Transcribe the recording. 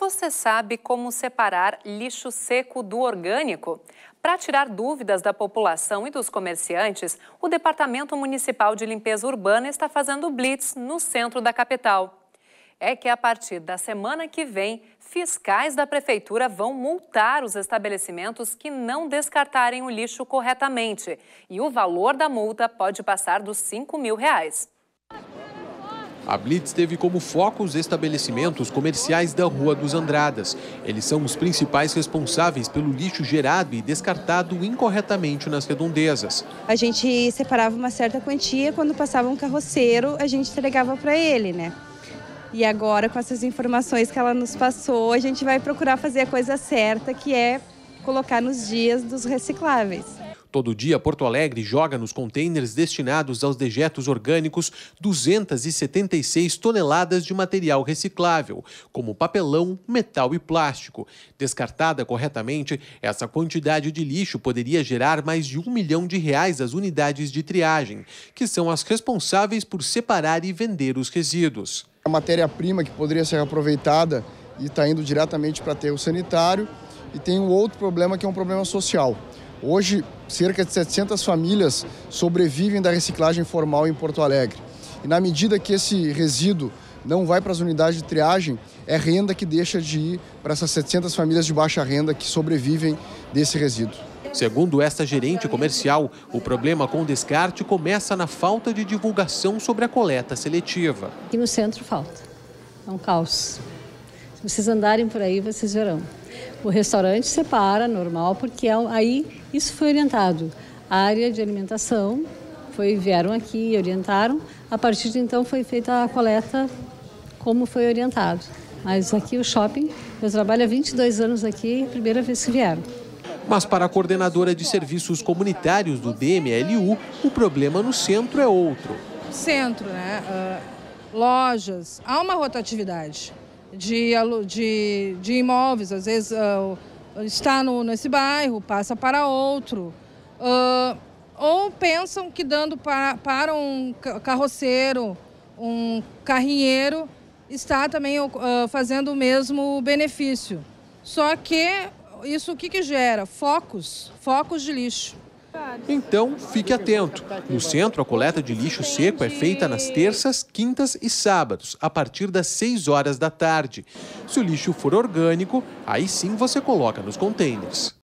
Você sabe como separar lixo seco do orgânico? Para tirar dúvidas da população e dos comerciantes, o Departamento Municipal de Limpeza Urbana está fazendo blitz no centro da capital. É que a partir da semana que vem, fiscais da prefeitura vão multar os estabelecimentos que não descartarem o lixo corretamente. E o valor da multa pode passar dos 5 mil reais. A Blitz teve como foco os estabelecimentos comerciais da Rua dos Andradas. Eles são os principais responsáveis pelo lixo gerado e descartado incorretamente nas redondezas. A gente separava uma certa quantia, quando passava um carroceiro, a gente entregava para ele, né? E agora, com essas informações que ela nos passou, a gente vai procurar fazer a coisa certa, que é colocar nos dias dos recicláveis. Todo dia, Porto Alegre joga nos contêineres destinados aos dejetos orgânicos 276 toneladas de material reciclável, como papelão, metal e plástico. Descartada corretamente, essa quantidade de lixo poderia gerar mais de um milhão de reais às unidades de triagem, que são as responsáveis por separar e vender os resíduos. A matéria-prima que poderia ser aproveitada e está indo diretamente para aterro sanitário. E tem um outro problema que é um problema social. Hoje, cerca de 700 famílias sobrevivem da reciclagem formal em Porto Alegre. E na medida que esse resíduo não vai para as unidades de triagem, é renda que deixa de ir para essas 700 famílias de baixa renda que sobrevivem desse resíduo. Segundo esta gerente comercial, o problema com o descarte começa na falta de divulgação sobre a coleta seletiva. Aqui no centro falta. É um caos. Se vocês andarem por aí, vocês verão. O restaurante separa, normal, porque é aí isso foi orientado. A área de alimentação foi vieram aqui e orientaram. A partir de então foi feita a coleta como foi orientado. Mas aqui o shopping, eu trabalho há 22 anos aqui, primeira vez que vieram. Mas para a coordenadora de serviços comunitários do DMLU, o problema no centro é outro. Centro, né? Uh, lojas, há uma rotatividade de, de, de imóveis, às vezes uh, está no, nesse bairro, passa para outro. Uh, ou pensam que dando para, para um carroceiro, um carrinheiro, está também uh, fazendo o mesmo benefício. Só que isso o que, que gera? Focos, focos de lixo. Então, fique atento. No centro, a coleta de lixo seco é feita nas terças, quintas e sábados, a partir das 6 horas da tarde. Se o lixo for orgânico, aí sim você coloca nos contêineres.